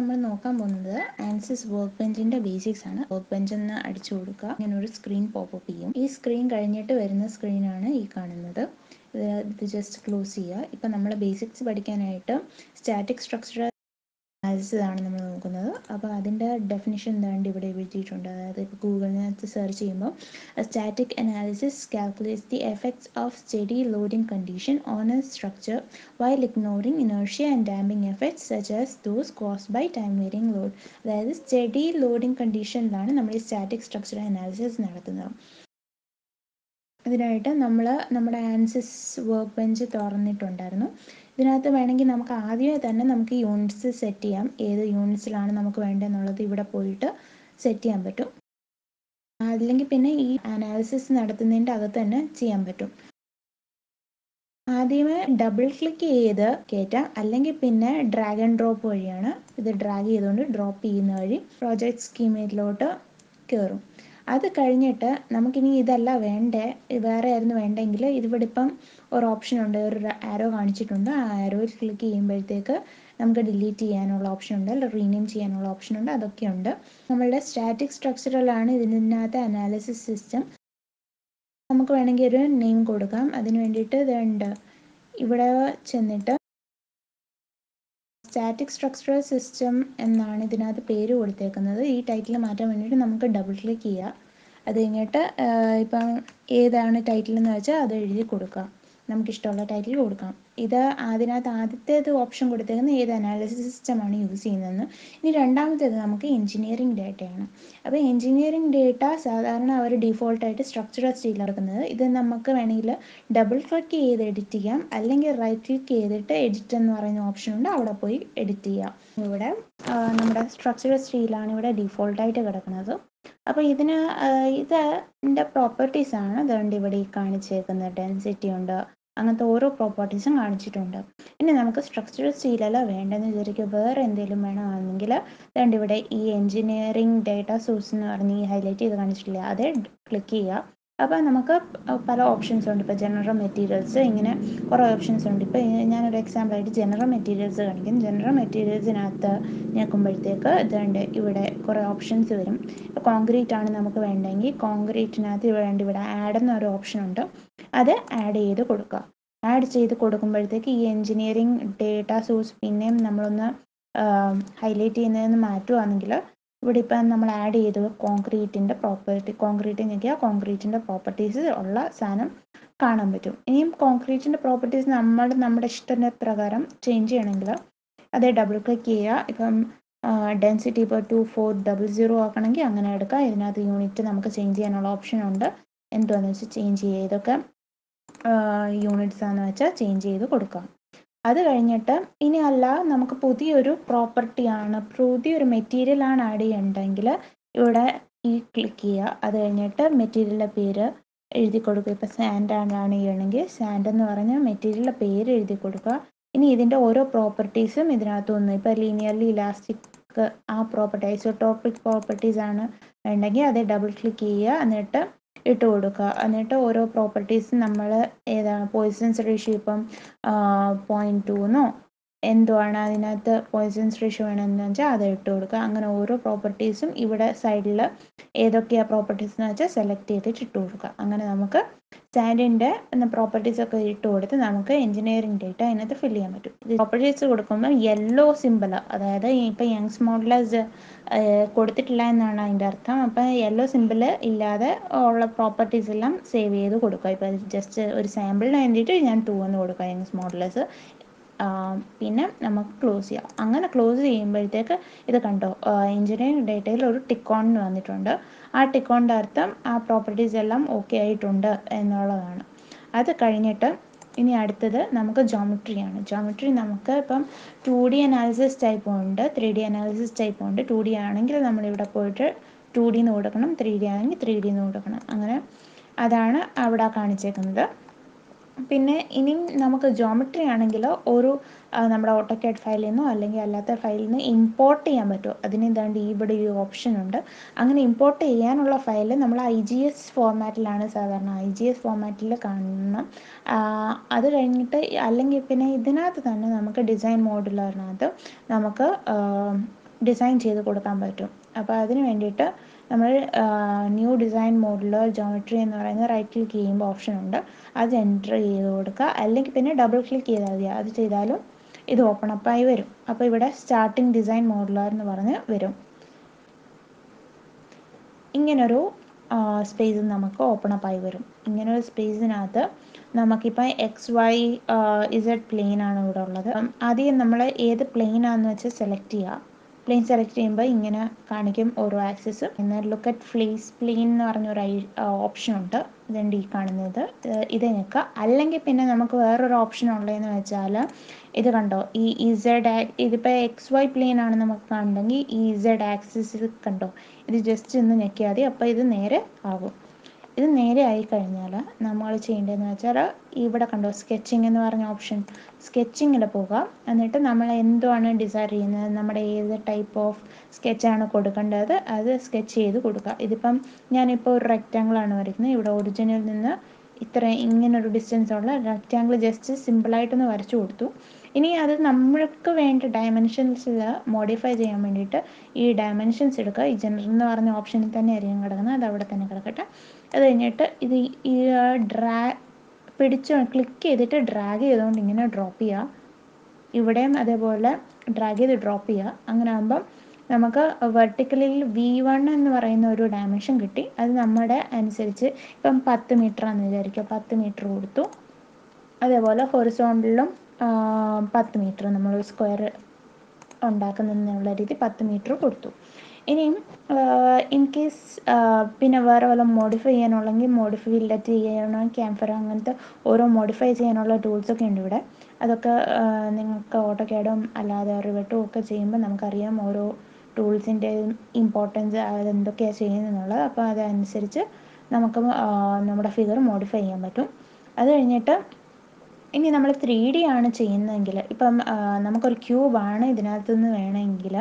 നമ്മൾ നോക്കാൻ പോകുന്നത് ആൻസിസ് വർക്ക് ബെഞ്ചിന്റെ ബേസിക്സ് ആണ്. വർക്ക് ബെഞ്ച് എന്ന് അടിച്ചു കൊടുക്കുക. ഇങ്ങനെ ഒരു സ്ക്രീൻ പോപ്പപ്പ് ചെയ്യും. ഈ സ്ക്രീൻ കഴിഞ്ഞിട്ട് വരുന്ന സ്ക്രീനാണ് ഈ കാണുന്നത്. ഇത് ജസ്റ്റ് ക്ലോസ് ചെയ്യുക. ഇപ്പം നമ്മൾ ബേസിക്സ് പഠിക്കാനായിട്ട് സ്റ്റാറ്റിക് സ്ട്രക്ചർ ആണ് നമ്മൾ നോക്കുന്നത്. അപ്പോൾ അതിന്റെ ഡെഫിനിഷൻ എന്താണ്ട് ഇവിടെ എഴുതിയിട്ടുണ്ട്. അതായത് ഇപ്പോൾ ഗൂഗിളിനകത്ത് സെർച്ച് ചെയ്യുമ്പോൾ static analysis calculates the effects of steady loading condition on a structure while ignoring inertia and damping effects such as those caused by time varying load അതായത് സ്റ്റഡി ലോഡിംഗ് കണ്ടീഷനിലാണ് നമ്മൾ ഈ സ്റ്റാറ്റിക് സ്ട്രക്ചർ അനാലിസിസ് നടത്തുന്നത്. ഇതിനായിട്ട് നമ്മൾ നമ്മുടെ Ansys work bench തുറന്നിട്ടുണ്ടായിരുന്നു. ഇതിനകത്ത് വേണമെങ്കിൽ നമുക്ക് ആദ്യമേ തന്നെ നമുക്ക് യൂണിറ്റ്സ് സെറ്റ് ചെയ്യാം. ഏത് യൂണിറ്റ്സിലാണ് നമുക്ക് വേണ്ടതെന്നുള്ളത് ഇവിടെ പോയിട്ട് സെറ്റ് ചെയ്യാൻ പറ്റും. അല്ലെങ്കിൽ പിന്നെ ഈ അനാലിസിസ് നടത്തുന്നതിന്റെ അകത്ത് തന്നെ ചെയ്യാൻ പറ്റും. ആദ്യമേ ഡബിൾ ക്ലിക്ക് ചെയ്ത് കയറ്റാം അല്ലെങ്കിൽ പിന്നെ ഡ്രാഗ് ആൻഡ് ഡ്രോപ്പ് വഴിയാണ് ഇത് ഡ്രാഗ് ചെയ്തുകൊണ്ട് ഡ്രോപ്പ് ചെയ്യുന്ന വഴി പ്രോജക്റ്റ് സ്കീമിലോട്ട് കയറും അത് കഴിഞ്ഞിട്ട് നമുക്കിനി ഇതല്ല വേണ്ടേ? വേറെ ആയിരുന്നു വേണ്ടെങ്കിൽ ഇതിവിടെ ഇപ്പം ഒരു ഓപ്ഷൻ ഉണ്ട്. ഒരു ആരോ കാണിച്ചിട്ടുണ്ട്. ആ ആരോയിൽ ക്ലിക്ക് ചെയ്യുമ്പോഴത്തേക്ക് നമുക്ക് ഡിലീറ്റ് ചെയ്യാനുള്ള ഓപ്ഷൻ ഉണ്ട്. അല്ലെങ്കിൽ റീനെയിം ചെയ്യാനുള്ള ഓപ്ഷൻ ഉണ്ട്. അതൊക്കെ ഉണ്ട്. നമ്മളുടെ സ്റ്റാറ്റിക് സ്ട്രക്ചറിലാണ് ഇതിനകത്ത് അനാലിസിസ് സിസ്റ്റം നമുക്ക് വേണമെങ്കിൽ ഒരു നെയിം കൊടുക്കാം. അതിന് വേണ്ടിയിട്ട് ഇതുണ്ട്. ഇവിടെ ചെന്നിട്ട് സ്റ്റാറ്റിക് സ്ട്രക്ചറൽ സിസ്റ്റം എന്നാണ് ഇതിനകത്ത് പേര് കൊടുത്തേക്കുന്നത്. ഈ ടൈറ്റിൽ മാറ്റാൻ വേണ്ടിയിട്ട് നമുക്ക് ഡബിൾ ക്ലിക്ക് ചെയ്യുക അത് കഴിഞ്ഞിട്ട് ഇപ്പം ഏതാണ് ടൈറ്റിൽ എന്ന് വെച്ചാൽ അത് എഴുതി കൊടുക്കാം. നമുക്കിഷ്ടമുള്ള ടൈറ്റിൽ കൊടുക്കാം ഇത് അതിനകത്ത് ആദ്യത്തേത് ഓപ്ഷൻ കൊടുത്തേക്കുന്ന ഏത് അനാലിസിസ് സിസ്റ്റമാണ് യൂസ് ചെയ്യുന്നതെന്ന്. ഇനി രണ്ടാമത്തേത് നമുക്ക് എഞ്ചിനീയറിംഗ് ഡേറ്റയാണ് അപ്പോൾ എഞ്ചിനീയറിംഗ് ഡേറ്റ സാധാരണ അവർ ഡിഫോൾട്ടായിട്ട് സ്ട്രക്ചറൽ സ്റ്റീൽ ഇറക്കുന്നത്. ഇത് നമുക്ക് വേണമെങ്കിൽ ഡബിൾ ക്ലിക്ക് ചെയ്ത് എഡിറ്റ് ചെയ്യാം. അല്ലെങ്കിൽ റൈറ്റ് ക്ലിക്ക് ചെയ്തിട്ട് എഡിറ്റ് എന്ന് പറയുന്ന ഓപ്ഷൻ ഉണ്ട്. അവിടെ പോയി എഡിറ്റ് ചെയ്യാം. ഇവിടെ നമ്മുടെ സ്ട്രക്ചറൽ സ്റ്റീലാണ് ഇവിടെ ഡിഫോൾട്ടായിട്ട് കിടക്കുന്നത്. അപ്പോൾ ഇതിന് ഇതിന്റെ പ്രോപ്പർട്ടീസ് ആണ്. അതുകൊണ്ട് ഇവിടെ ഈ കാണിച്ചേക്കുന്നത് ഡെൻസിറ്റി ഉണ്ട്. അങ്ങനത്തെ ഓരോ പ്രോപ്പർട്ടീസും കാണിച്ചിട്ടുണ്ട്. ഇനി നമുക്ക് സ്ട്രക്ചറൽ സ്റ്റീലല്ല വേണ്ടെന്ന് വിചാരിക്കുക വേറെ എന്തെങ്കിലും വേണമെങ്കിൽ വേണ്ട ഇവിടെ ഈ എഞ്ചിനീയറിംഗ് ഡേറ്റ സോഴ്സ് എന്ന് പറഞ്ഞ് ഈ ഹൈലൈറ്റ് ചെയ്ത് കാണിച്ചിട്ടില്ലേ? അത് ക്ലിക്ക് ചെയ്യുക. അപ്പോൾ നമുക്ക് പല ഓപ്ഷൻസ് ഉണ്ട്. ഇപ്പോൾ ജനറൽ മെറ്റീരിയൽസ് ഇങ്ങനെ കുറേ ഓപ്ഷൻസ് ഉണ്ട്. ഇപ്പോൾ ഞാനൊരു എക്സാമ്പിളായിട്ട് ജനറൽ മെറ്റീരിയൽസ് കാണിക്കും. ജനറൽ മെറ്റീരിയൽസിനകത്ത് ഞെക്കുമ്പോഴത്തേക്ക് ഇതുണ്ട് ഇവിടെ കുറേ ഓപ്ഷൻസ് വരും. കോൺക്രീറ്റ് ആണ് നമുക്ക് വേണ്ടെങ്കിൽ കോൺക്രീറ്റിനകത്ത് വേണ്ടി ഇവിടെ ആഡ് എന്നൊരു ഓപ്ഷൻ ഉണ്ട്. അത് ആഡ് ചെയ്ത് കൊടുക്കുക. ആഡ് ചെയ്ത് കൊടുക്കുമ്പോഴത്തേക്ക് ഈ എൻജിനീയറിംഗ് ഡേറ്റ സോഴ്സ് പിന്നെയും നമ്മളൊന്ന് ഹൈലൈറ്റ് ചെയ്യുന്നതെന്ന് മാറ്റുവാണെങ്കിൽ ഇവിടെ ഇപ്പം നമ്മൾ ആഡ് ചെയ്തത് കോൺക്രീറ്റിന്റെ പ്രോപ്പർട്ടി കോൺക്രീറ്റ് നോക്കിയാൽ കോൺക്രീറ്റിന്റെ പ്രോപ്പർട്ടീസ് ഉള്ള സാധനം കാണാൻ പറ്റും. ഇനിയും കോൺക്രീറ്റിന്റെ പ്രോപ്പർട്ടീസ് നമ്മൾ നമ്മുടെ ഇഷ്ടത്തിന് പ്രകാരം ചേഞ്ച് ചെയ്യണമെങ്കിൽ അത് ഡബിൾ ക്ലിക്ക് ചെയ്യുക. ഇപ്പം ഡെൻസിറ്റി ഇപ്പോൾ ടു ഫോർ ഡബിൾ സീറോ ആക്കണമെങ്കിൽ അങ്ങനെ എടുക്കാം ഇതിനകത്ത് യൂണിറ്റ് നമുക്ക് ചേഞ്ച് ചെയ്യാനുള്ള ഓപ്ഷൻ ഉണ്ട്. എന്തുവാന്ന് വെച്ചാൽ ചേഞ്ച് ചെയ്യുക ഇതൊക്കെ യൂണിറ്റ്സ് ആണെന്ന് വെച്ചാൽ ചേഞ്ച് ചെയ്ത് കൊടുക്കാം അത് കഴിഞ്ഞിട്ട് ഇനി അല്ല നമുക്ക് പുതിയൊരു പ്രോപ്പർട്ടി ആണ് പുതിയൊരു മെറ്റീരിയൽ ആണ് ആഡ് ചെയ്യേണ്ടതെങ്കിൽ ഇവിടെ ഈ ക്ലിക്ക് ചെയ്യുക. അത് കഴിഞ്ഞിട്ട് മെറ്റീരിയലിന്റെ പേര് എഴുതി കൊടുക്കുക. ഇപ്പോൾ സാൻഡ് ആണ് ചെയ്യണമെങ്കിൽ സാൻഡ് എന്ന് പറഞ്ഞ മെറ്റീരിയലിന്റെ പേര് എഴുതി കൊടുക്കുക. ഇനി ഇതിന്റെ ഓരോ പ്രോപ്പർട്ടീസും ഇതിനകത്ത് വന്നു ഇപ്പോൾ ലീനിയർലി ഇലാസ്റ്റിക് ആ പ്രോപ്പർട്ടി ഐസോട്ടോപ്പിക് പ്രോപ്പർട്ടീസ് ആണ് വേണ്ടെങ്കിൽ അത് ഡബിൾ ക്ലിക്ക് ചെയ്യുക. എന്നിട്ട് ഇട്ട് കൊടുക്കുക. എന്നിട്ട് ഓരോ പ്രോപ്പർട്ടീസ് നമ്മൾ ഏതാണ് പോയിസൺസ് റേഷ്യോ ഇപ്പം പോയിന്റ് ടൂന്നോ എന്തുവാണ് അതിനകത്ത് പോയിസൺസ് റേഷ്യോ വേണമെന്ന് വെച്ചാൽ അത് ഇട്ട് കൊടുക്കുക. അങ്ങനെ ഓരോ പ്രോപ്പർട്ടീസും ഇവിടെ സൈഡിൽ ഏതൊക്കെയാണ് പ്രോപ്പർട്ടീസ് എന്ന് വെച്ചാൽ സെലക്ട് ചെയ്തിട്ട് ഇട്ട് കൊടുക്കുക. അങ്ങനെ നമുക്ക് സാൻഡിന്റെ പ്രോപ്പർട്ടീസ് ഒക്കെ ഇട്ട് കൊടുത്ത് നമുക്ക് എഞ്ചിനീയറിംഗ് ഡേറ്റ അതിനകത്ത് ഫില്ല് ചെയ്യാൻ പറ്റും. പ്രോപ്പർട്ടീസ് കൊടുക്കുമ്പോൾ യെല്ലോ സിമ്പിൾ അതായത് ഇപ്പം യങ്സ് മോഡലേഴ്സ് കൊടുത്തിട്ടില്ല എന്നാണ് അതിന്റെ അർത്ഥം. അപ്പം യെല്ലോ സിമ്പിൾ ഇല്ലാതെ ഉള്ള പ്രോപ്പർട്ടീസ് എല്ലാം സേവ് ചെയ്ത് കൊടുക്കുക. ഇപ്പോൾ ജസ്റ്റ് ഒരു സാമ്പിളിന് വേണ്ടിയിട്ട് ഞാൻ ടു എന്ന് കൊടുക്കുക യങ്സ് മോഡലേഴ്സ് പിന്നെ നമുക്ക് ക്ലോസ് ചെയ്യാം. അങ്ങനെ ക്ലോസ് ചെയ്യുമ്പോഴത്തേക്ക് ഇത് കണ്ടോ? എഞ്ചിനീയറിംഗ് ഡേറ്റയിൽ ഒരു ടിക്കോൺ വന്നിട്ടുണ്ട്. ആ ടിക്കോണിന്റെ അർത്ഥം ആ പ്രോപ്പർട്ടീസ് എല്ലാം ഓക്കെ ആയിട്ടുണ്ട് എന്നുള്ളതാണ്. അത് കഴിഞ്ഞിട്ട് ഇനി അടുത്തത് നമുക്ക് ജോമെട്രിയാണ് ജോമെട്രി നമുക്ക് ഇപ്പം ടു ഡി അനാലിസിസ് ടൈപ്പ് ഉണ്ട് ത്രീ ഡി അനാലിസിസ് ടൈപ്പ് ഉണ്ട്. ടു ഡി ആണെങ്കിൽ നമ്മളിവിടെ പോയിട്ട് ടു ഡി എന്ന് കൊടുക്കണം ത്രീ ഡി ആണെങ്കിൽ ത്രീ ഡി എന്ന് കൊടുക്കണം. അങ്ങനെ അതാണ് അവിടെ കാണിച്ചേക്കുന്നത്. പിന്നെ ഇനി നമുക്ക് ജോമെട്രി ആണെങ്കിൽ ഒരു നമ്മുടെ ഓട്ടോക്യാഡ് ഫയലിൽ നിന്നോ അല്ലെങ്കിൽ അല്ലാത്ത ഫയലിൽ നിന്ന് ഇമ്പോർട്ട് ചെയ്യാൻ പറ്റുമോ അതിന് ഇതാണ്ട് ഇവിടെ ഒരു ഓപ്ഷൻ ഉണ്ട്. അങ്ങനെ ഇമ്പോർട്ട് ചെയ്യാനുള്ള ഫയൽ നമ്മൾ ഐ ജി എസ് ഫോർമാറ്റിലാണ് സാധാരണ ഐ ജി എസ് ഫോർമാറ്റിൽ കാണണം. അത് കഴിഞ്ഞിട്ട് അല്ലെങ്കിൽ പിന്നെ ഇതിനകത്ത് തന്നെ നമുക്ക് ഡിസൈൻ മോഡുലറിനകത്ത് നമുക്ക് ഡിസൈൻ ചെയ്ത് കൊടുക്കാൻ പറ്റും. അപ്പോൾ അതിന് വേണ്ടിയിട്ട് നമ്മൾ ന്യൂ ഡിസൈൻ മോഡിൽ ജോമെട്രി എന്ന് പറയുന്ന റൈറ്റ് ക്ലിക്ക് ചെയ്യുമ്പോൾ ഓപ്ഷൻ ഉണ്ട്. അത് എന്റർ ചെയ്ത് കൊടുക്കുക. അല്ലെങ്കിൽ പിന്നെ ഡബിൾ ക്ലിക്ക് ചെയ്താൽ മതി. അത് ചെയ്താലും ഇത് ഓപ്പൺ അപ്പായി വരും. അപ്പോൾ ഇവിടെ സ്റ്റാർട്ടിംഗ് ഡിസൈൻ മോഡുലർ എന്ന് പറഞ്ഞ് വരും. ഇങ്ങനൊരു സ്പേസ് നമുക്ക് ഓപ്പൺ അപ്പ് ആയി വരും. ഇങ്ങനൊരു സ്പേസിനകത്ത് നമുക്കിപ്പോൾ എക്സ് വൈ ഇസഡ് പ്ലെയിൻ ആണ് ഇവിടെ ഉള്ളത്. ആദ്യം നമ്മൾ ഏത് പ്ലെയിൻ ആണെന്ന് വെച്ച് സെലക്ട് ചെയ്യുക. പ്ലെയിൻ സെലക്ട് ചെയ്യുമ്പോൾ ഇങ്ങനെ കാണിക്കും ഓരോ ആക്സിസ് പിന്നെ ലുക്ക് അറ്റ് ഫ്ലേസ് പ്ലെയിൻ എന്ന് പറഞ്ഞൊരു ഓപ്ഷൻ ഉണ്ട്. ഇതുണ്ട് ഈ കാണുന്നത്. ഇത് ഞെക്കുക. അല്ലെങ്കിൽ പിന്നെ നമുക്ക് വേറൊരു ഓപ്ഷൻ ഉള്ളതെന്ന് വെച്ചാൽ ഇത് കണ്ടോ? ഈ ഇസഡ് ഇതിപ്പോൾ എക്സ് വൈ പ്ലെയിൻ ആണ് നമുക്ക് കാണുന്നെങ്കിൽ ഈ ഇസഡ് ആക്സിസ് കണ്ടോ? ഇത് ജസ്റ്റ് ഒന്ന് ഞെക്കിയാൽ മതി. അപ്പോൾ ഇത് നേരെ ആകും. ഇത് നേരെ ആയി കഴിഞ്ഞാൽ നമ്മൾ ചെയ്യേണ്ടതെന്ന് വെച്ചാൽ ഇവിടെ കണ്ടോ സ്കെച്ചിങ് എന്ന് പറഞ്ഞ ഓപ്ഷൻ സ്കെച്ചിങ്ങിൽ പോകുക എന്നിട്ട് നമ്മൾ എന്തുവാണ് ഡിസൈൻ ചെയ്യുന്നത്? നമ്മുടെ ഏത് ടൈപ്പ് ഓഫ് സ്കെച്ചാണ് കൊടുക്കേണ്ടത്? അത് സ്കെച്ച് ചെയ്ത് കൊടുക്കുക. ഇതിപ്പം ഞാനിപ്പോൾ ഒരു റെക്റ്റാങ്കിളാണ് വരയ്ക്കുന്നത്. ഇവിടെ ഒറിജിനിൽ നിന്ന് ഇത്ര ഇങ്ങനൊരു ഡിസ്റ്റൻസ് ഉള്ള റെക്റ്റാങ്കിൾ ജസ്റ്റ് സിമ്പിളായിട്ടൊന്ന് വരച്ചു കൊടുത്തു. ഇനി അത് നമ്മൾക്ക് വേണ്ട ഡയമെൻഷൻസിൽ മോഡിഫൈ ചെയ്യാൻ വേണ്ടിയിട്ട് ഈ ഡയമെൻഷൻസ് എടുക്കുക. ഈ ജനറൽ എന്ന് പറഞ്ഞ ഓപ്ഷനിൽ തന്നെ ആയിരിക്കും കിടക്കുന്നത്. അത് അവിടെ തന്നെ കിടക്കട്ടെ. അത് കഴിഞ്ഞിട്ട് ഇത് ഈ ഡ്രാ പിടിച്ച് ക്ലിക്ക് ചെയ്തിട്ട് ഡ്രാഗ് ചെയ്തുകൊണ്ട് ഇങ്ങനെ ഡ്രോപ്പ് ചെയ്യുക ഇവിടെയും അതേപോലെ ഡ്രാഗ് ചെയ്ത് ഡ്രോപ്പ് ചെയ്യുക അങ്ങനെ ആകുമ്പം നമുക്ക് വെർട്ടിക്കലിൽ വി വൺ എന്ന് പറയുന്ന ഒരു ഡയമെൻഷൻ കിട്ടി. അത് നമ്മുടെ അനുസരിച്ച് ഇപ്പം പത്ത് മീറ്റർ ആണെന്ന് വിചാരിക്കുക. പത്ത് മീറ്റർ കൊടുത്തു. അതേപോലെ ഹൊറിസോണ്ടലിലും പത്ത് മീറ്റർ നമ്മൾ സ്ക്വയർ ഉണ്ടാക്കുന്നതിനുള്ള രീതി പത്ത് മീറ്റർ കൊടുത്തു. ഇനിയും ഇൻ കേസ് പിന്നെ വേറെ വല്ല മോഡിഫൈ ചെയ്യാനുള്ളെങ്കിൽ മോഡിഫൈ ഇല്ലറ്റ് ചെയ്യണം ക്യാംഫർ അങ്ങനത്തെ ഓരോ മോഡിഫൈ ചെയ്യാനുള്ള ടൂൾസൊക്കെ ഉണ്ട് ഇവിടെ. അതൊക്കെ നിങ്ങൾക്ക് ഓട്ടോ ക്യാഡും അല്ലാതെ റിവട്ടും ഒക്കെ ചെയ്യുമ്പോൾ നമുക്കറിയാം ഓരോ ടൂൾസിന്റെ ഇമ്പോർട്ടൻസ് അതെന്തൊക്കെയാണ് ചെയ്യുന്നതെന്നുള്ളത്. അപ്പോൾ അതനുസരിച്ച് നമുക്ക് നമ്മുടെ ഫിഗർ മോഡിഫൈ ചെയ്യാൻ പറ്റും. അത് കഴിഞ്ഞിട്ട് ഇനി നമ്മൾ ത്രീ ഡി ആണ് ചെയ്യുന്നതെങ്കിൽ ഇപ്പം നമുക്കൊരു ക്യൂബാണ് ഇതിനകത്തുനിന്ന് വേണമെങ്കിൽ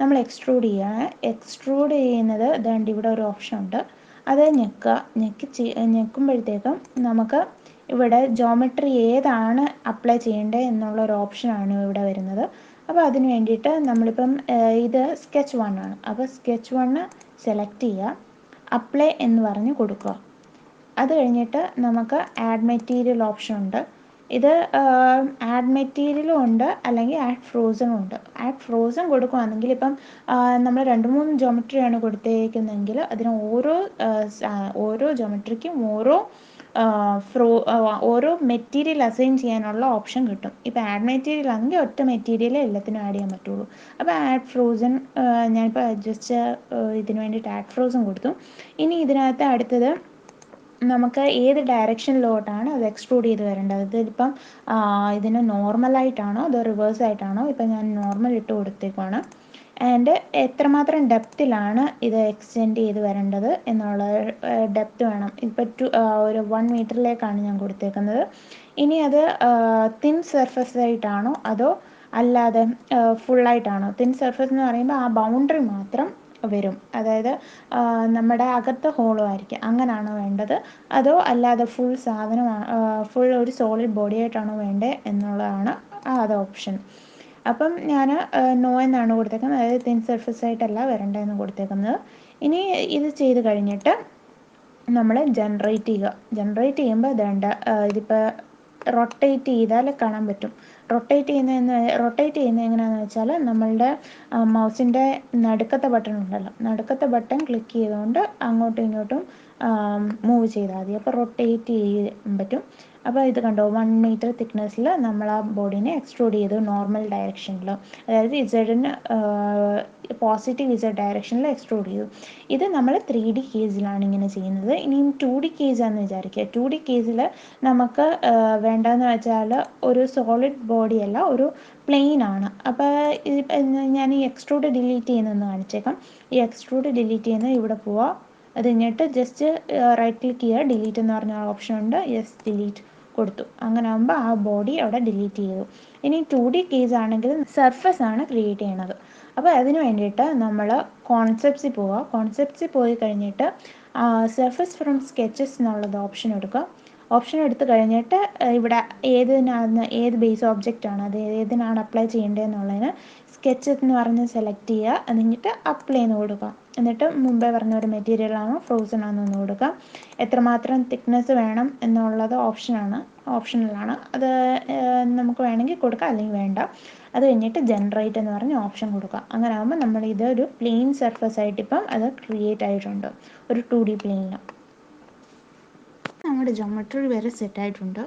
നമ്മൾ എക്സ്ട്രൂഡ് ചെയ്യുകയാണ് എക്സ്ട്രൂഡ് ചെയ്യുന്നത് ദാണ്ട് ഇവിടെ ഒരു ഓപ്ഷൻ ഉണ്ട്. അത് ഞെക്കുക ഞെക്കി ഞെക്കുമ്പോഴത്തേക്കും നമുക്ക് ഇവിടെ ജോമെട്രി ഏതാണ് അപ്ലൈ ചെയ്യേണ്ടത് എന്നുള്ള ഒരു ഓപ്ഷനാണ് ഇവിടെ വരുന്നത്. അപ്പോൾ അതിന് വേണ്ടിയിട്ട് നമ്മളിപ്പം ഇത് സ്കെച്ച് വൺ ആണ്. അപ്പോൾ സ്കെച്ച് വണ്ണ് സെലക്ട് ചെയ്യുക. അപ്ലൈ എന്ന് പറഞ്ഞ് കൊടുക്കുക. അത് കഴിഞ്ഞിട്ട് നമുക്ക് ആഡ് മെറ്റീരിയൽ ഓപ്ഷൻ ഉണ്ട്. ഇത് ആഡ് മെറ്റീരിയലും ഉണ്ട് അല്ലെങ്കിൽ ആഡ് ഫ്രോസണും ഉണ്ട്. ആഡ് ഫ്രോസൺ കൊടുക്കുകയാണെങ്കിൽ ഇപ്പം നമ്മൾ രണ്ട് മൂന്ന് ജോമെട്രിയാണ് കൊടുത്തേക്കുന്നതെങ്കിൽ അതിന് ഓരോ ഓരോ ജോമെട്രിക്കും ഓരോ ഫ്രോ ഓരോ മെറ്റീരിയൽ അസൈൻ ചെയ്യാനുള്ള ഓപ്ഷൻ കിട്ടും. ഇപ്പോൾ ആഡ് മെറ്റീരിയൽ ആണെങ്കിൽ ഒറ്റ മെറ്റീരിയൽ എല്ലാത്തിനും ആഡ് ചെയ്യാൻ പറ്റുള്ളൂ. അപ്പോൾ ആഡ് ഫ്രോസൺ ഞാനിപ്പോൾ അഡ്ജസ്റ്റ് ഇതിന് വേണ്ടിയിട്ട് ആഡ് ഫ്രോസൺ കൊടുത്തു. ഇനി ഇതിനകത്ത് അടുത്തത് നമുക്ക് ഏത് ഡയറക്ഷനിലോട്ടാണ് അത് എക്സ്ട്രൂഡ് ചെയ്ത് വരേണ്ടത്? ഇതിപ്പം ഇതിന് നോർമലായിട്ടാണോ അതോ റിവേഴ്സ് ആയിട്ടാണോ ഇപ്പം ഞാൻ നോർമൽ ഇട്ട് കൊടുത്തേക്കാണ് ആൻഡ് എത്രമാത്രം ഡെപ്തിലാണ് ഇത് എക്സ്റ്റെൻഡ് ചെയ്ത് വരേണ്ടത് എന്നുള്ള ഡെപ്ത് വേണം. ഇപ്പം ടു ഒരു വൺ മീറ്ററിലേക്കാണ് ഞാൻ കൊടുത്തേക്കുന്നത്. ഇനി അത് തിൻ സർഫസ് ആയിട്ടാണോ അതോ അല്ലാതെ ഫുള്ളായിട്ടാണോ തിൻ സർഫസ് എന്ന് പറയുമ്പോൾ ആ ബൗണ്ടറി മാത്രം വരും. അതായത് നമ്മുടെ അകത്ത് ഹോളും ആയിരിക്കും. അങ്ങനെയാണോ വേണ്ടത്? അതോ അല്ലാതെ ഫുൾ സാധനമാണ് ഫുൾ ഒരു സോളിഡ് ബോഡി ആയിട്ടാണോ വേണ്ടത് എന്നുള്ളതാണ് അത് ഓപ്ഷൻ അപ്പം ഞാൻ നോ എന്നാണ് കൊടുത്തേക്കുന്നത്. അതായത് തിൻ സർഫസ് ആയിട്ടല്ല വരേണ്ടതെന്ന് കൊടുത്തേക്കുന്നത്. ഇനി ഇത് ചെയ്ത് കഴിഞ്ഞിട്ട് നമ്മൾ ജനറേറ്റ് ചെയ്യുക. ജനറേറ്റ് ചെയ്യുമ്പോൾ വേണ്ട ഇതിപ്പോൾ റൊട്ടേറ്റ് ചെയ്താൽ കാണാൻ പറ്റും. റൊട്ടേറ്റ് ചെയ്യുന്നതെന്ന് റൊട്ടേറ്റ് ചെയ്യുന്നത് എങ്ങനെയാണെന്ന് വെച്ചാൽ നമ്മളുടെ മൗസിന്റെ നടുക്കത്തെ ബട്ടൺ ഉണ്ടല്ലോ. നടുക്കത്തെ ബട്ടൺ ക്ലിക്ക് ചെയ്തുകൊണ്ട് അങ്ങോട്ടും ഇങ്ങോട്ടും മൂവ് ചെയ്താൽ മതി. അപ്പോൾ റൊട്ടേറ്റ് ചെയ്യാൻ പറ്റും. അപ്പോൾ ഇത് കണ്ടോ വൺ മീറ്റർ തിക്നെസ്സിൽ നമ്മൾ ആ ബോഡീനെ എക്സ്ട്രൂഡ് ചെയ്തു നോർമൽ ഡയറക്ഷനിൽ അതായത് ഇസഡിന് പോസിറ്റീവ് ഇസഡ് ഡയറക്ഷനിൽ എക്സ്ട്രൂഡ് ചെയ്തു. ഇത് നമ്മൾ ത്രീ ഡി കേസിലാണ് ഇങ്ങനെ ചെയ്യുന്നത്. ഇനിയും ടു ഡി കേസാന്ന് വിചാരിക്കുക. ടു ഡി കേസിൽ നമുക്ക് വേണ്ടതെന്ന് വെച്ചാൽ ഒരു സോളിഡ് ബോഡി അല്ല ഒരു പ്ലെയിൻ ആണ്. അപ്പോൾ ഞാൻ ഈ എക്സ്ട്രൂഡ് ഡിലീറ്റ് ചെയ്യുന്നതെന്ന് കാണിച്ചേക്കാം. ഈ എക്സ്ട്രൂഡ് ഡിലീറ്റ് ചെയ്യുന്നത് ഇവിടെ പോവാം. അത് കഴിഞ്ഞിട്ട് ജസ്റ്റ് റൈറ്റ് ക്ലിക്ക് ചെയ്യുക. ഡിലീറ്റ് എന്ന് പറഞ്ഞ ഓപ്ഷൻ ഉണ്ട്. യെസ് ഡിലീറ്റ് കൊടുത്തു. അങ്ങനെ ആകുമ്പോൾ ആ ബോഡി അവിടെ ഡിലീറ്റ് ചെയ്തു. ഇനി ടു ഡി കേസ് ആണെങ്കിൽ സർഫസ് ആണ് ക്രിയേറ്റ് ചെയ്യണത്. അപ്പോൾ അതിന് വേണ്ടിയിട്ട് നമ്മൾ കോൺസെപ്റ്റ്സിൽ പോവുക കോൺസെപ്റ്റ്സിൽ പോയി കഴിഞ്ഞിട്ട് സർഫസ് ഫ്രം സ്കെച്ചസ് എന്നുള്ളത് ഓപ്ഷൻ എടുക്കുക. ഓപ്ഷൻ എടുത്ത് കഴിഞ്ഞിട്ട് ഇവിടെ ഏതിനാണ് ഏത് ബേസ് ഓബ്ജക്റ്റ് ആണ് അത് ഏതിനാണ് അപ്ലൈ ചെയ്യേണ്ടതെന്നുള്ളതിന് സ്കെച്ച് എന്ന് പറഞ്ഞ് സെലക്ട് ചെയ്യുക എന്നിട്ട് അപ്ലൈ എന്ന് കൊടുക്കുക എന്നിട്ട് മുമ്പേ പറഞ്ഞ ഒരു മെറ്റീരിയൽ ആണോ ഫ്രോസൺ ആണോ എന്ന് കൊടുക്കുക എത്രമാത്രം തിക്നെസ് വേണം എന്നുള്ളത് ഓപ്ഷനാണ് ഓപ്ഷണലാണ് അത് നമുക്ക് വേണമെങ്കിൽ കൊടുക്കാം അല്ലെങ്കിൽ വേണ്ട. അത് കഴിഞ്ഞിട്ട് ജനറേറ്റ് എന്ന് പറഞ്ഞ ഓപ്ഷൻ കൊടുക്കുക അങ്ങനെ ആകുമ്പോൾ നമ്മൾ ഇത് ഒരു പ്ലെയിൻ സർഫസ് ആയിട്ട് ഇപ്പം അത് ക്രിയേറ്റ് ആയിട്ടുണ്ട്. ഒരു ടു ഡി പ്ലെയിനിൽ നമ്മുടെ ജോമെട്രി വരെ സെറ്റ് ആയിട്ടുണ്ട്.